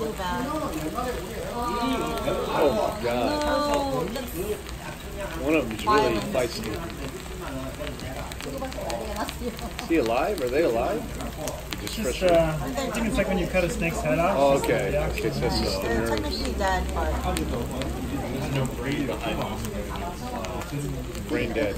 feel bad. Oh my god. No, One of them's really feisty. Is he alive? Are they alive? Just Just, uh, I think it's like when you cut a snake's head off. Oh, okay. reaction. Okay, so that's just uh, the They're nerves. technically dead, but Brain dead.